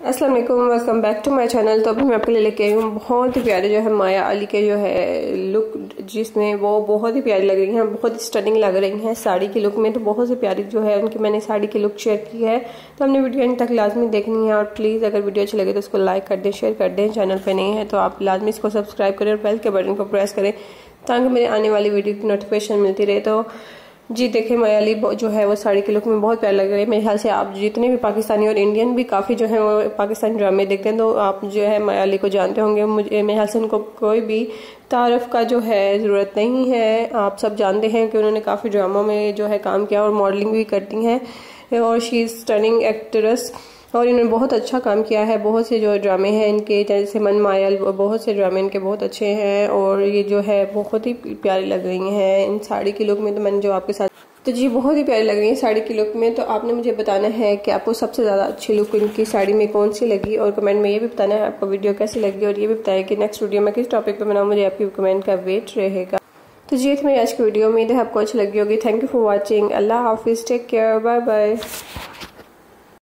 अस्सलाम वालेकुम back to my channel तो अभी मैं आपके लिए लेके आई हूँ बहुत ही प्यारे जो है माया अली के जो है लुक जिसमें वो बहुत ही प्यारी लग रही हैं, बहुत ही स्टनिंग लग रही हैं साड़ी की लुक में। तो बहुत ही प्यारी जो है उनकी मैंने साड़ी की लुक शेयर की है। तो हमने वीडियो एंड तक लाजमी देखनी है और प्लीज़ अगर वीडियो अच्छी लगे तो उसको लाइक कर दें शेयर कर दें। चैनल पर नहीं है तो आप लाजमी इसको सब्सक्राइब करें और बेल के बटन को प्रेस करें ताकि मेरे आने वाली वीडियो की नोटिफिकेशन मिलती रहे। तो जी देखें मयाली जो है वो साड़ी के लुक में बहुत प्यार लग रही है। मेरे ख्याल से आप जितने भी पाकिस्तानी और इंडियन भी काफ़ी जो है वो पाकिस्तानी ड्रामे देखते हैं तो आप जो है मयाली को जानते होंगे। मुझे, मेरे ख्याल से उनको कोई भी तारफ़ का जो है ज़रूरत नहीं है। आप सब जानते हैं कि उन्होंने काफ़ी ड्रामों में जो है काम किया और मॉडलिंग भी करती हैं। और शी इज़ टर्निंग एक्ट्रेस और इन्होंने बहुत अच्छा काम किया है, बहुत से जो ड्रामे हैं इनके, जैसे मन मायल, बहुत से ड्रामे इनके बहुत अच्छे हैं और ये जो है बहुत ही प्यारी लग रही हैं। इन साड़ी की लुक में तो मैंने जो आपके साथ तो जी बहुत ही प्यारी लग रही है साड़ी की लुक में। तो आपने मुझे बताना है कि आपको सबसे ज़्यादा अच्छी लुक इनकी साड़ी में कौन सी लगी और कमेंट में ये भी बताना है आपको वीडियो कैसी लगी और ये भी बताया कि नेक्स्ट वीडियो में किस टॉपिक पर बनाऊँ मुझे आपकी कमेंट का वेट रहेगा। तो जी मेरी आज की वीडियो उम्मीद है आपको अच्छी लगी होगी। थैंक यू फॉर वॉचिंग अल्लाह हाफिज़। Take care bye bye